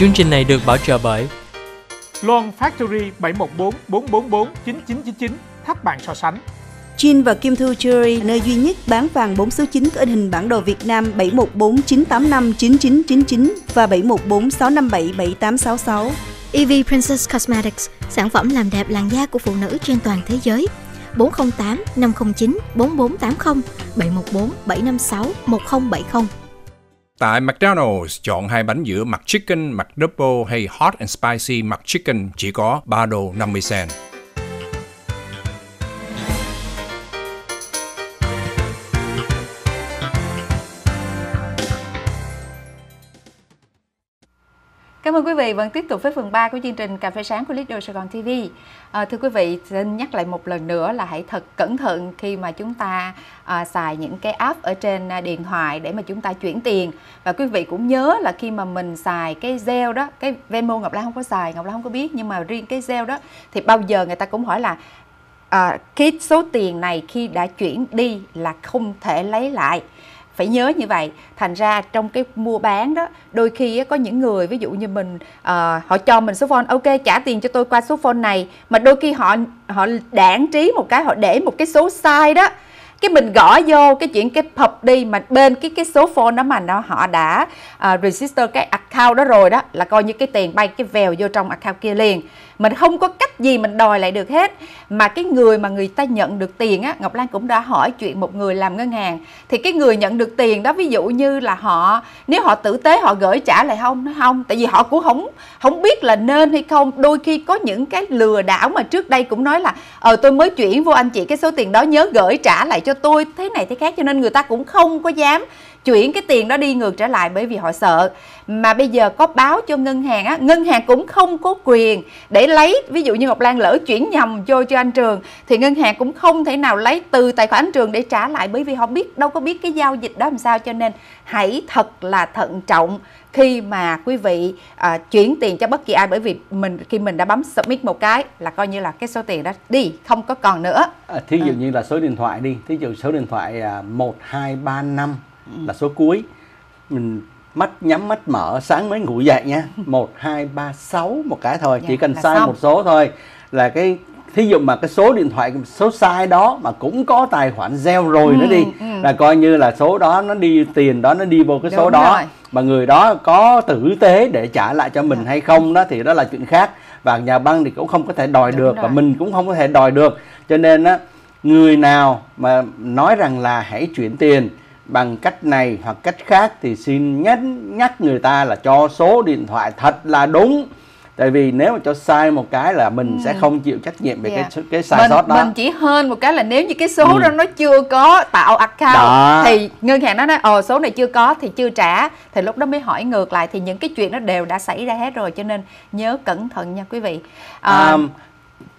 Chương trình này được bảo trợ bởi Loan Factory 714 444 9999 tháp bạn so sánh. Chin và Kim Thu Jewelry, nơi duy nhất bán vàng 4 số 9 có in hình bản đồ Việt Nam 714 985 9999 và 714 657 7866. EV Princess Cosmetics, sản phẩm làm đẹp làn da của phụ nữ trên toàn thế giới. 408 509 4480 714 756 1070 Tại McDonald's, chọn hai bánh giữa McChicken, McDouble hay Hot and Spicy McChicken chỉ có 3 đô 50 cent. Cảm ơn quý vị vẫn tiếp tục với phần 3 của chương trình Cà phê sáng của Lido Sài Gòn TV. À, thưa quý vị, xin nhắc lại một lần nữa là hãy thật cẩn thận khi mà chúng ta à, xài những cái app ở trên à, điện thoại để mà chúng ta chuyển tiền. Và quý vị cũng nhớ là khi mà mình xài cái Zelle đó, cái Venmo Ngọc Lan không có xài, Ngọc Lan không có biết nhưng mà riêng cái Zelle đó thì bao giờ người ta cũng hỏi là à, cái số tiền này khi đã chuyển đi là không thể lấy lại phải nhớ như vậy. Thành ra trong cái mua bán đó đôi khi có những người ví dụ như mình uh, họ cho mình số phone ok trả tiền cho tôi qua số phone này mà đôi khi họ họ đảng trí một cái họ để một cái số sai đó cái mình gõ vô cái chuyện cái pub đi mà bên cái cái số phone đó mà nó họ đã uh, register cái account đó rồi đó là coi như cái tiền bay cái vèo vô trong account kia liền mình không có cách gì mình đòi lại được hết. Mà cái người mà người ta nhận được tiền á, Ngọc Lan cũng đã hỏi chuyện một người làm ngân hàng. Thì cái người nhận được tiền đó, ví dụ như là họ, nếu họ tử tế, họ gửi trả lại không, nó không? Tại vì họ cũng không không biết là nên hay không. Đôi khi có những cái lừa đảo mà trước đây cũng nói là ờ tôi mới chuyển vô anh chị cái số tiền đó, nhớ gửi trả lại cho tôi. Thế này, thế khác, cho nên người ta cũng không có dám chuyển cái tiền đó đi ngược trở lại bởi vì họ sợ mà bây giờ có báo cho ngân hàng á ngân hàng cũng không có quyền để lấy ví dụ như ngọc lan lỡ chuyển nhầm vô cho anh trường thì ngân hàng cũng không thể nào lấy từ tài khoản anh trường để trả lại bởi vì họ biết đâu có biết cái giao dịch đó làm sao cho nên hãy thật là thận trọng khi mà quý vị à, chuyển tiền cho bất kỳ ai bởi vì mình khi mình đã bấm submit một cái là coi như là cái số tiền đó đi không có còn nữa à, thí dụ à. như là số điện thoại đi thí dụ số điện thoại à, 1235 ừ. Là số cuối mình mắt nhắm mắt mở sáng mới ngủ dậy nha một hai ba sáu một cái thôi dạ, chỉ cần sai xong. một số thôi là cái thí dụ mà cái số điện thoại số sai đó mà cũng có tài khoản gieo rồi ừ, nữa đi ừ. là coi như là số đó nó đi tiền đó nó đi vô cái Đúng số đó rồi. mà người đó có tử tế để trả lại cho mình dạ. hay không đó thì đó là chuyện khác và nhà băng thì cũng không có thể đòi Đúng được rồi. và mình cũng không có thể đòi được cho nên á người nào mà nói rằng là hãy chuyển tiền bằng cách này hoặc cách khác thì xin nhắc nhắc người ta là cho số điện thoại thật là đúng tại vì nếu mà cho sai một cái là mình ừ. sẽ không chịu trách nhiệm về yeah. cái dạ. cái sai mình, sót đó mình chỉ hơn một cái là nếu như cái số ừ. đó nó chưa có tạo account đó. thì ngân hàng nó nói ồ số này chưa có thì chưa trả thì lúc đó mới hỏi ngược lại thì những cái chuyện đó đều đã xảy ra hết rồi cho nên nhớ cẩn thận nha quý vị à, à,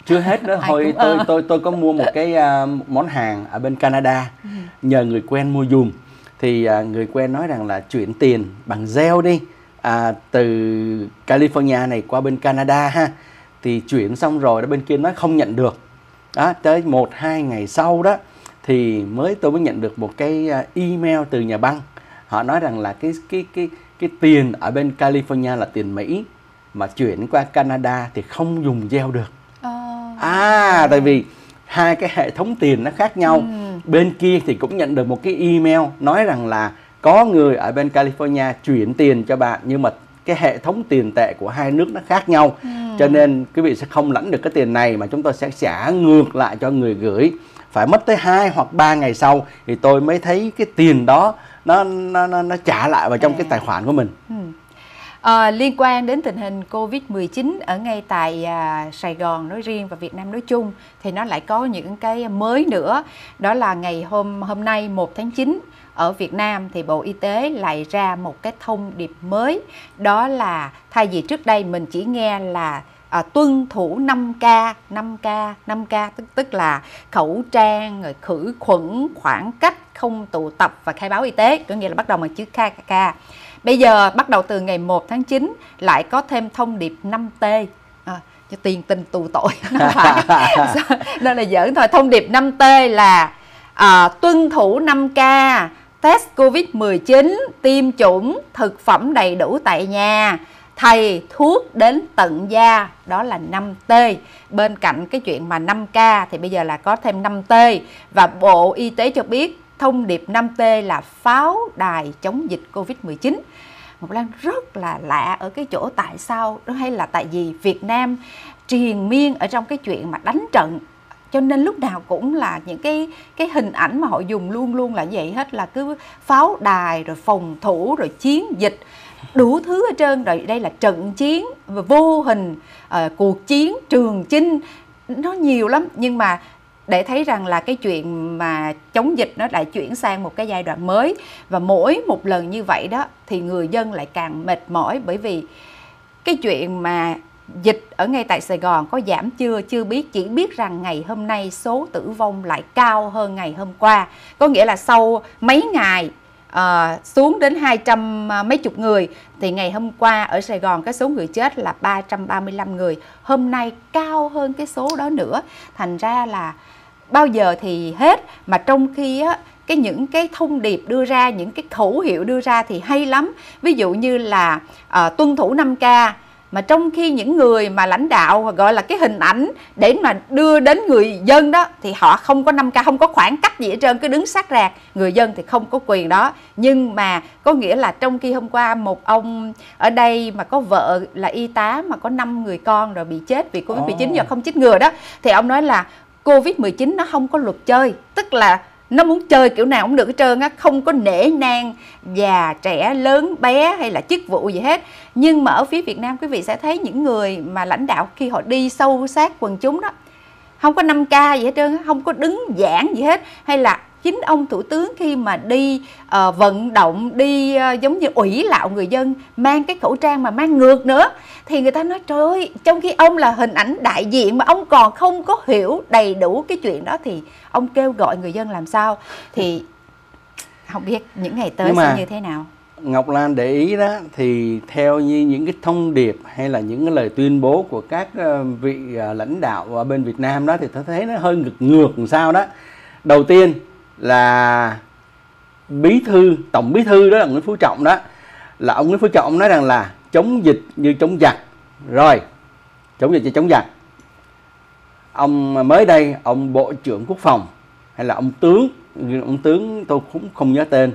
chưa hết nữa. Hồi tôi, tôi tôi tôi có mua một cái uh, món hàng ở bên Canada. Ừ. nhờ người quen mua dùm. Thì uh, người quen nói rằng là chuyển tiền bằng Zelle đi. À, từ California này qua bên Canada ha. Thì chuyển xong rồi đó bên kia nói không nhận được. Đó tới một hai ngày sau đó thì mới tôi mới nhận được một cái email từ nhà băng. Họ nói rằng là cái cái cái cái tiền ở bên California là tiền Mỹ. Mà chuyển qua Canada thì không dùng gieo được à tại vì hai cái hệ thống tiền nó khác nhau ừ. bên kia thì cũng nhận được một cái email nói rằng là có người ở bên California chuyển tiền cho bạn nhưng mà cái hệ thống tiền tệ của hai nước nó khác nhau ừ. cho nên quý vị sẽ không lãnh được cái tiền này mà chúng tôi sẽ trả ngược lại cho người gửi phải mất tới 2 hoặc 3 ngày sau thì tôi mới thấy cái tiền đó nó nó nó, nó trả lại vào trong à. cái tài khoản của mình. Ừ. À, liên quan đến tình hình Covid-19 ở ngay tại à, Sài Gòn nói riêng và Việt Nam nói chung thì nó lại có những cái mới nữa. Đó là ngày hôm hôm nay 1 tháng 9 ở Việt Nam thì Bộ Y tế lại ra một cái thông điệp mới. Đó là thay vì trước đây mình chỉ nghe là à, tuân thủ 5K, 5K, 5K tức tức là khẩu trang, rồi khử khuẩn, khoảng cách, không tụ tập và khai báo y tế, có nghĩa là bắt đầu bằng chữ k k k Bây giờ bắt đầu từ ngày 1 tháng 9 lại có thêm thông điệp 5T à, cho tiền tình tù tội. Nó phải nên là giỡn thôi. Thông điệp 5T là à, tuân thủ 5K test Covid-19 tiêm chủng thực phẩm đầy đủ tại nhà thầy thuốc đến tận gia đó là 5T bên cạnh cái chuyện mà 5K thì bây giờ là có thêm 5T và Bộ Y tế cho biết thông điệp 5T là pháo đài chống dịch Covid-19 Ngọc Lan rất là lạ ở cái chỗ tại sao đó hay là tại vì Việt Nam triền miên ở trong cái chuyện mà đánh trận. Cho nên lúc nào cũng là những cái cái hình ảnh mà họ dùng luôn luôn là vậy hết là cứ pháo đài rồi phòng thủ rồi chiến dịch đủ thứ ở trơn. Rồi đây là trận chiến vô hình uh, cuộc chiến trường chinh. Nó nhiều lắm nhưng mà để thấy rằng là cái chuyện mà chống dịch nó lại chuyển sang một cái giai đoạn mới. Và mỗi một lần như vậy đó thì người dân lại càng mệt mỏi bởi vì cái chuyện mà dịch ở ngay tại Sài Gòn có giảm chưa chưa biết. Chỉ biết rằng ngày hôm nay số tử vong lại cao hơn ngày hôm qua. Có nghĩa là sau mấy ngày à, xuống đến 200 ờ, mấy chục người thì ngày hôm qua ở Sài Gòn cái số người chết là 335 người. Hôm nay cao hơn cái số đó nữa. Thành ra là bao giờ thì hết. Mà trong khi á cái những cái thông điệp đưa ra những cái khẩu hiệu đưa ra thì hay lắm. Ví dụ như là uh, tuân thủ 5K mà trong khi những người mà lãnh đạo gọi là cái hình ảnh để mà đưa đến người dân đó thì họ không có 5K không có khoảng cách gì hết trơn cứ đứng sát rạc. Người dân thì không có quyền đó. Nhưng mà có nghĩa là trong khi hôm qua một ông ở đây mà có vợ là y tá mà có 5 người con rồi bị chết vì Covid-19 do không chích ngừa đó thì ông nói là Covid-19 nó không có luật chơi. Tức là nó muốn chơi kiểu nào cũng được hết trơn á, không có nể nang già, trẻ, lớn, bé hay là chức vụ gì hết. Nhưng mà ở phía Việt Nam, quý vị sẽ thấy những người mà lãnh đạo khi họ đi sâu sát quần chúng đó, không có 5 k gì hết trơn không có đứng giảng gì hết, hay là chính ông thủ tướng khi mà đi uh, vận động đi uh, giống như ủy lạo người dân mang cái khẩu trang mà mang ngược nữa thì người ta nói trời ơi trong khi ông là hình ảnh đại diện mà ông còn không có hiểu đầy đủ cái chuyện đó thì ông kêu gọi người dân làm sao thì không biết những ngày tới sẽ như thế nào Ngọc Lan để ý đó thì theo như những cái thông điệp hay là những cái lời tuyên bố của các ờ, vị lãnh đạo ở bên Việt Nam đó thì tôi thấy nó hơi ngược ngược làm sao đó. Đầu tiên là bí thư, tổng bí thư đó là nguyễn phú trọng đó. Là ông nguyễn phú trọng nói rằng là chống dịch như chống giặc. Rồi, chống dịch như chống giặc. Ông mới đây, ông bộ trưởng quốc phòng hay là ông tướng ông tướng tôi cũng không nhớ tên,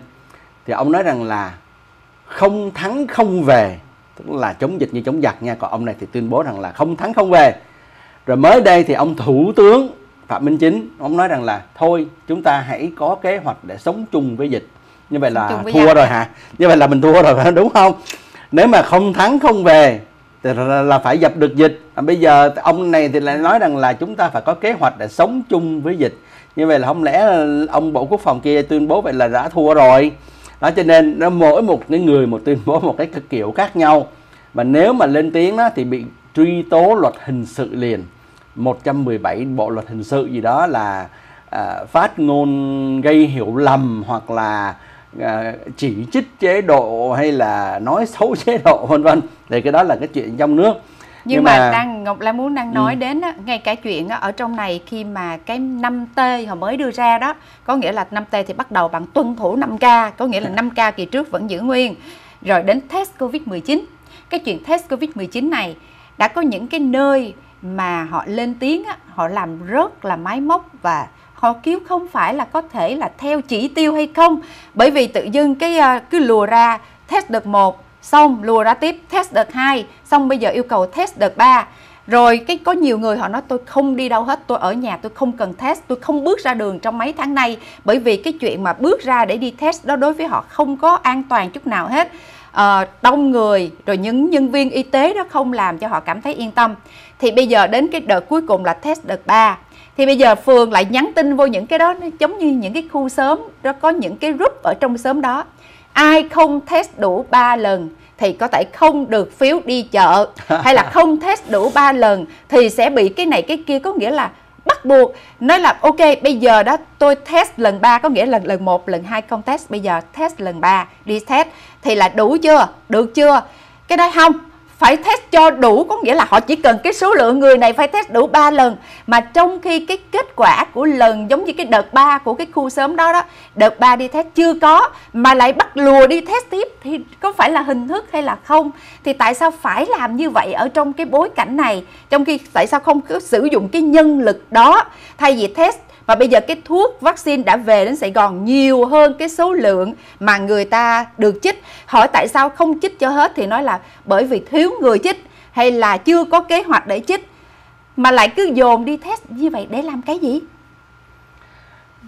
thì ông nói rằng là không thắng không về, tức là chống dịch như chống giặc nha. Còn ông này thì tuyên bố rằng là không thắng không về. Rồi mới đây thì ông thủ tướng Phạm Minh Chính ông nói rằng là thôi chúng ta hãy có kế hoạch để sống chung với dịch. Như vậy là thua rồi hả? Như vậy là mình thua rồi đúng không? Nếu mà không thắng không về thì là phải dập được dịch. À, bây giờ ông này thì lại nói rằng là chúng ta phải có kế hoạch để sống chung với dịch. Như vậy là không lẽ ông bộ quốc phòng kia tuyên bố vậy là đã thua rồi? Đó cho nên nó mỗi một cái người một tuyên bố một cái kiểu khác nhau. Và nếu mà lên tiếng đó thì bị truy tố luật hình sự liền 117 bộ luật hình sự gì đó là à, phát ngôn gây hiểu lầm hoặc là à, chỉ trích chế độ hay là nói xấu chế độ vân vân. Thì cái đó là cái chuyện trong nước. Nhưng, nhưng mà, mà đang Ngọc Lan muốn đang nói ừ. đến á, ngay cả chuyện á, ở trong này khi mà cái 5T họ mới đưa ra đó có nghĩa là 5T thì bắt đầu bằng tuân thủ 5K có nghĩa là 5K kỳ trước vẫn giữ nguyên. Rồi đến test Covid-19 cái chuyện test Covid-19 này đã có những cái nơi mà họ lên tiếng á, họ làm rất là máy móc và họ cứu không phải là có thể là theo chỉ tiêu hay không. Bởi vì tự dưng cái ờ, cứ lùa ra test đợt 1 xong lùa ra tiếp test đợt 2 xong bây giờ yêu cầu test đợt 3 rồi cái có nhiều người họ nói tôi không đi đâu hết tôi ở nhà tôi không cần test tôi không bước ra đường trong mấy tháng nay. Bởi vì cái chuyện mà bước ra để đi test đó đối với họ không có an toàn chút nào hết. À, đông người rồi những nhân viên y tế đó không làm cho họ cảm thấy yên tâm thì bây giờ đến cái đợt cuối cùng là test đợt 3 thì bây giờ phường lại nhắn tin vô những cái đó nó giống như những cái khu xóm đó có những cái group ở trong xóm đó. Ai không test đủ 3 lần thì có thể không được phiếu đi chợ. Hay là không test đủ 3 lần thì sẽ bị cái này cái kia có nghĩa là bắt buộc. Nói là ok bây giờ đó tôi test lần 3 có nghĩa là lần 1 lần 2 không test bây giờ test lần 3 đi test. Thì là đủ chưa? Được chưa? Cái đó không phải test cho đủ, có nghĩa là họ chỉ cần cái số lượng người này phải test đủ 3 lần. Mà trong khi cái kết quả của lần giống như cái đợt 3 của cái khu sớm đó đó, đợt 3 đi test chưa có, mà lại bắt lùa đi test tiếp, thì có phải là hình thức hay là không? Thì tại sao phải làm như vậy ở trong cái bối cảnh này? Trong khi tại sao không cứ sử dụng cái nhân lực đó? Thay vì test và bây giờ cái thuốc vaccine đã về đến Sài Gòn nhiều hơn cái số lượng mà người ta được chích. Hỏi tại sao không chích cho hết thì nói là bởi vì thiếu người chích hay là chưa có kế hoạch để chích mà lại cứ dồn đi test như vậy để làm cái gì?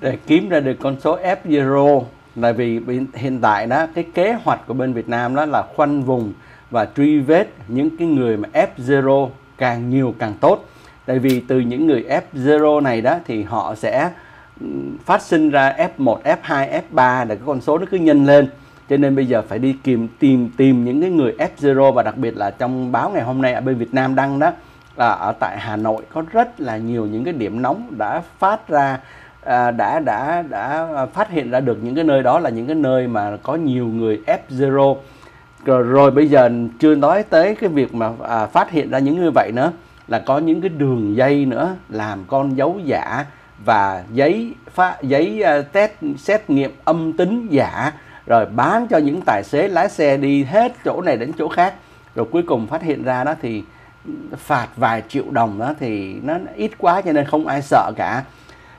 Để kiếm ra được con số F0 là vì hiện tại đó, cái kế hoạch của bên Việt Nam đó là khoanh vùng và truy vết những cái người mà F0 càng nhiều càng tốt tại vì từ những người F0 này đó thì họ sẽ ừ, phát sinh ra F1, F2, F3 là cái con số nó cứ nhân lên. Cho nên bây giờ phải đi tìm tìm tìm những cái người F0 và đặc biệt là trong báo ngày hôm nay ở bên Việt Nam đăng đó là ở tại Hà Nội có rất là nhiều những cái điểm nóng đã phát ra à, đã đã đã phát hiện ra được những cái nơi đó là những cái nơi mà có nhiều người F0 rồi, rồi bây giờ chưa nói tới cái việc mà à, phát hiện ra những như vậy nữa là có những cái đường dây nữa làm con dấu giả và giấy phá, giấy uh, test xét nghiệm âm tính giả rồi bán cho những tài xế lái xe đi hết chỗ này đến chỗ khác. Rồi cuối cùng phát hiện ra đó thì phạt vài triệu đồng đó thì nó ít quá cho nên không ai sợ cả.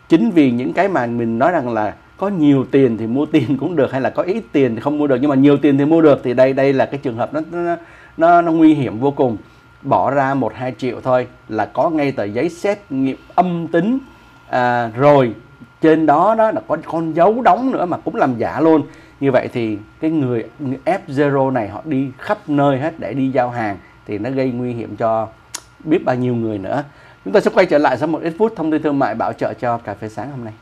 Chính vì những cái mà mình nói rằng là có nhiều tiền thì mua tiền cũng được hay là có ít tiền thì không mua được nhưng mà nhiều tiền thì mua được thì đây đây là cái trường hợp nó nó nó, nó nguy hiểm vô cùng bỏ ra 1 2 triệu thôi là có ngay tờ giấy xét nghiệm âm tính. À, rồi trên đó đó là có con dấu đóng nữa mà cũng làm giả luôn. Như vậy thì cái người F0 này họ đi khắp nơi hết để đi giao hàng thì nó gây nguy hiểm cho biết bao nhiêu người nữa. Chúng ta sẽ quay trở lại sau một ít phút thông tin thương mại bảo trợ cho cà phê sáng hôm nay.